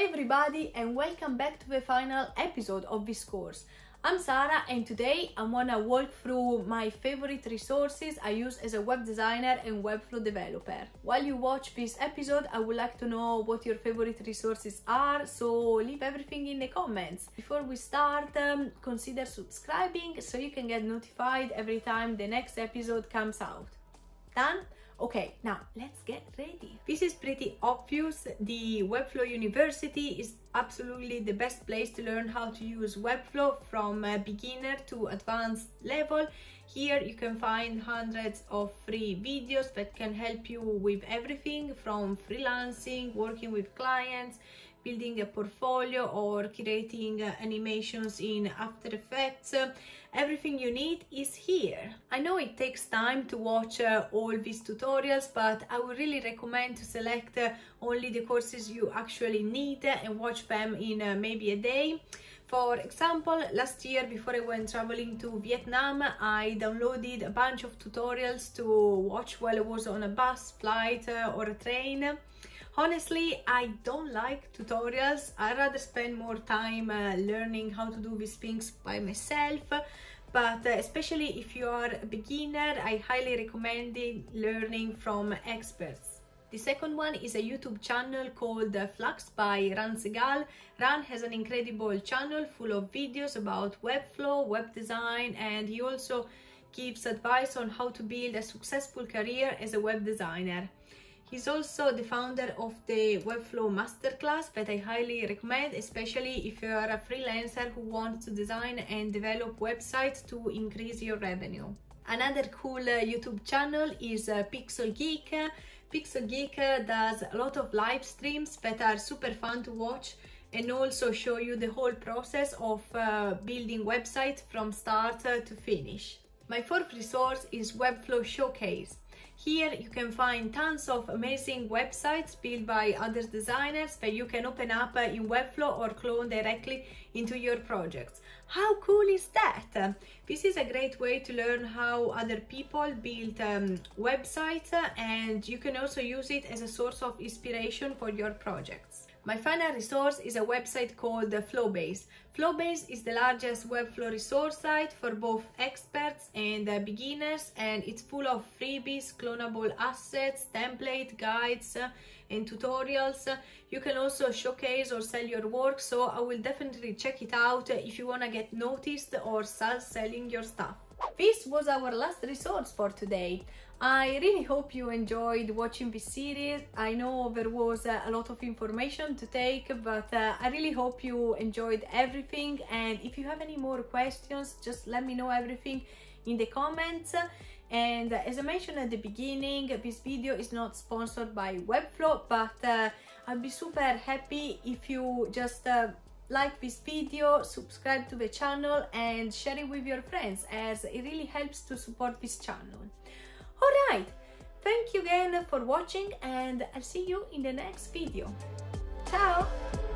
Everybody and welcome back to the final episode of this course. I'm Sara and today I'm gonna walk through my favorite resources I use as a web designer and Webflow developer. While you watch this episode, I would like to know what your favorite resources are, so leave everything in the comments. Before we start, um, consider subscribing so you can get notified every time the next episode comes out. Done? Okay, now let's get ready. This is pretty obvious. The Webflow University is absolutely the best place to learn how to use Webflow from beginner to advanced level. Here you can find hundreds of free videos that can help you with everything from freelancing, working with clients, building a portfolio or creating uh, animations in After Effects. Everything you need is here. I know it takes time to watch uh, all these tutorials, but I would really recommend to select uh, only the courses you actually need and watch them in maybe a day. For example, last year before I went traveling to Vietnam, I downloaded a bunch of tutorials to watch while I was on a bus, flight or a train. Honestly, I don't like tutorials. I rather spend more time uh, learning how to do these things by myself. But uh, especially if you are a beginner, I highly recommend learning from experts. The second one is a YouTube channel called uh, Flux by Ran Segall. Ran has an incredible channel full of videos about Webflow, web design, and he also gives advice on how to build a successful career as a web designer. He's also the founder of the Webflow Masterclass that I highly recommend, especially if you are a freelancer who wants to design and develop websites to increase your revenue. Another cool uh, YouTube channel is uh, Pixel Geek. Pixel Geek does a lot of live streams that are super fun to watch and also show you the whole process of uh, building websites from start uh, to finish. My fourth resource is Webflow Showcase. Here you can find tons of amazing websites built by other designers that you can open up in Webflow or clone directly into your projects. How cool is that? This is a great way to learn how other people build um, websites and you can also use it as a source of inspiration for your projects. My final resource is a website called Flowbase. Flowbase is the largest Webflow resource site for both experts and beginners and it's full of freebies, clonable assets, template guides uh, and tutorials. You can also showcase or sell your work so I will definitely check it out if you want to get noticed or start selling your stuff. This was our last resource for today. I really hope you enjoyed watching this series. I know there was uh, a lot of information to take, but uh, I really hope you enjoyed everything. And if you have any more questions, just let me know everything in the comments. And as I mentioned at the beginning, this video is not sponsored by Webflow, but uh, I'll be super happy if you just uh, like this video, subscribe to the channel and share it with your friends as it really helps to support this channel. Alright, thank you again for watching and I'll see you in the next video. Ciao!